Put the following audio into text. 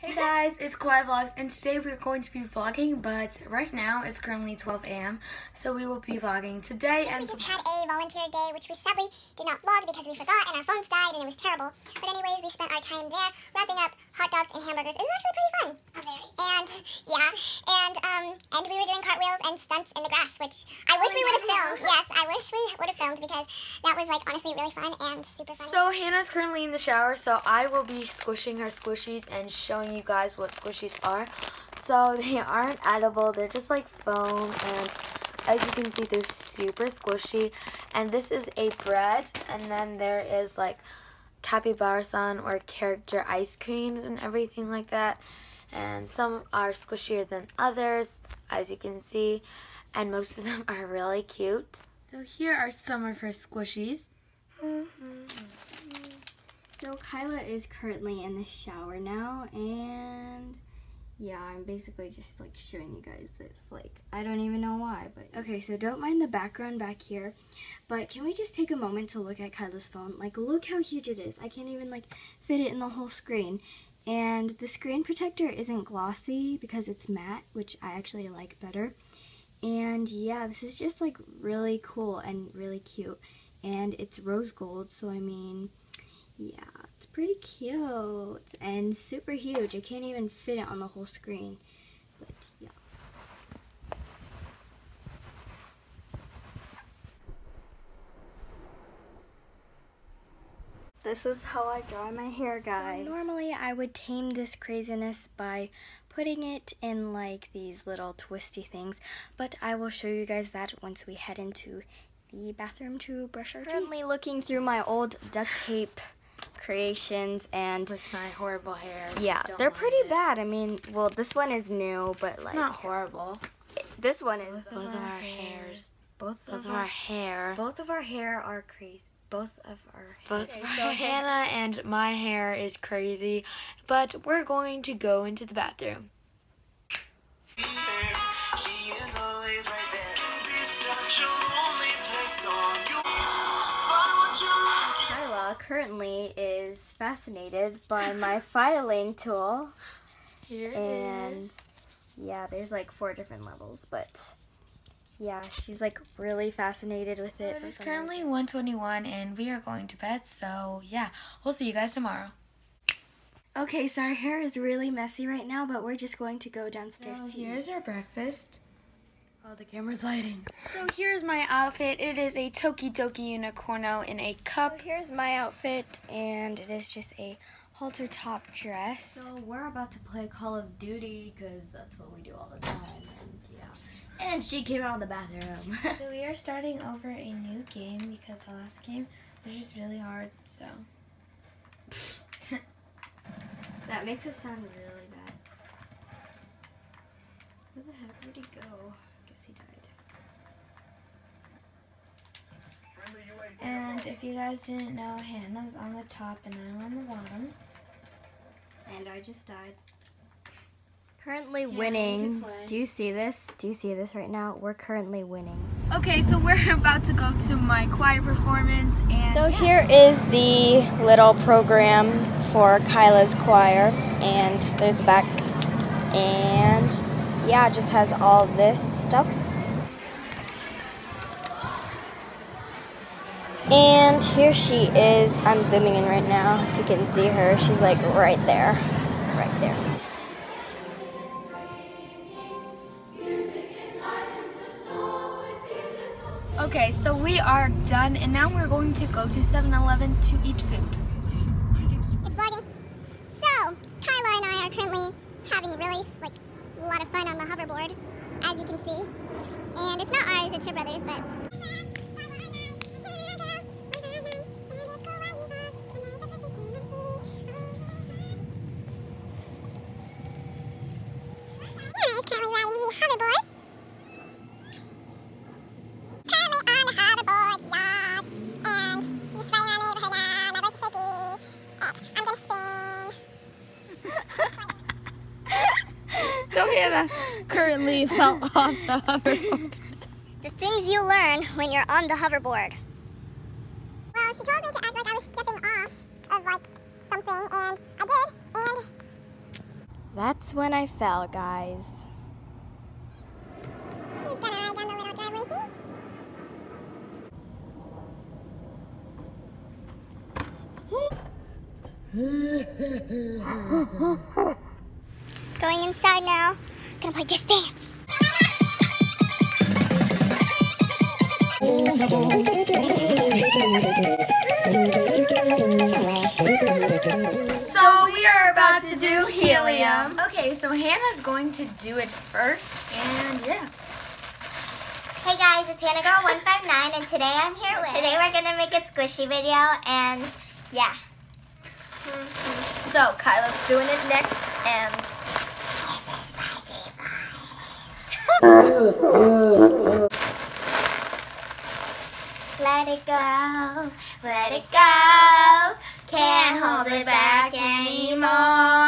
Hey guys, it's Kawaii Vlogs, and today we're going to be vlogging, but right now it's currently 12 a.m., so we will be vlogging today. And we just had a volunteer day, which we sadly did not vlog because we forgot and our phones died and it was terrible. But anyways, we spent our time there wrapping up hot dogs and hamburgers. It was actually pretty fun. And yeah, and um, and we were doing cartwheels and stunts in the grass, which I wish we would have filmed. Yes, wish we would have filmed because that was like honestly really fun and super fun. So Hannah's currently in the shower, so I will be squishing her squishies and showing you guys what squishies are. So they aren't edible, they're just like foam and as you can see they're super squishy and this is a bread and then there is like capybara-san or character ice creams and everything like that and some are squishier than others as you can see and most of them are really cute. So here are some of her squishies. Mm -hmm. So Kyla is currently in the shower now and yeah, I'm basically just like showing you guys this. Like, I don't even know why, but okay, so don't mind the background back here. But can we just take a moment to look at Kyla's phone? Like, look how huge it is. I can't even like fit it in the whole screen. And the screen protector isn't glossy because it's matte, which I actually like better. And yeah, this is just like really cool and really cute. And it's rose gold, so I mean, yeah, it's pretty cute and super huge. I can't even fit it on the whole screen, but yeah. This is how I dry my hair, guys. So normally I would tame this craziness by putting it in like these little twisty things, but I will show you guys that once we head into the bathroom to brush our teeth. Currently looking through my old duct tape creations and with my horrible hair. Yeah, they're pretty it. bad. I mean, well, this one is new, but it's like not horrible. This one is. Both, both of, our, hairs. Both, both of, of our, our, hair. Both of our hair are crazy. Both of our both of our Hannah and my hair is crazy, but we're going to go into the bathroom. currently is fascinated by my filing tool. Here and is. yeah, there's like four different levels, but yeah, she's like really fascinated with it. It is currently reason. 121 and we are going to bed, so yeah, we'll see you guys tomorrow. Okay, so our hair is really messy right now, but we're just going to go downstairs to here's our breakfast. Oh, the camera's lighting. So here's my outfit. It is a Tokidoki Unicorno in a cup. So here's my outfit, and it is just a halter top dress. So we're about to play Call of Duty, because that's what we do all the time. And she came out of the bathroom. so we are starting over a new game, because the last game was just really hard, so. that makes it sound really bad. Where the heck, where'd he go? I guess he died. And if you guys didn't know, Hannah's on the top and I'm on the bottom. And I just died. Currently yeah, winning. Do you see this? Do you see this right now? We're currently winning. Okay, so we're about to go to my choir performance. and So here is the little program for Kyla's choir. And there's the back. And yeah, it just has all this stuff. And here she is. I'm zooming in right now. If you can see her, she's like right there. Right there. Done, and now we're going to go to 7-Eleven to eat food. It's vlogging. So, Kyla and I are currently having really, like, a lot of fun on the hoverboard, as you can see. And it's not ours, it's her brother's, but So Hannah currently fell off the hoverboard. The things you learn when you're on the hoverboard. Well, she told me to act like I was stepping off of like something, and I did, and That's when I fell, guys. She's gonna ride down the little driveway thing. Going inside now. Gonna play Just Dance. So we are about to do helium. Okay, so Hannah's going to do it first, and yeah. Hey guys, it's Hannah Girl 159 and today I'm here with Today we're gonna make a squishy video and yeah. Mm-hmm. So Kyla's doing it next, and Let it go, let it go. Can't hold it back anymore.